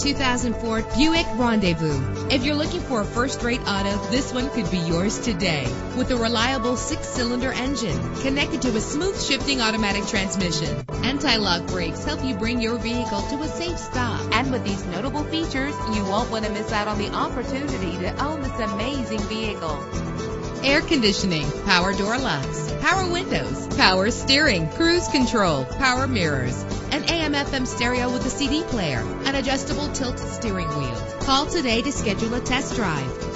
2004 Buick Rendezvous. If you're looking for a first-rate auto, this one could be yours today. With a reliable six-cylinder engine connected to a smooth shifting automatic transmission. Anti-lock brakes help you bring your vehicle to a safe stop. And with these notable features, you won't want to miss out on the opportunity to own this amazing vehicle. Air conditioning, power door locks, power windows, power steering, cruise control, power mirrors, an AM FM stereo with a CD player, an adjustable tilt steering wheel. Call today to schedule a test drive.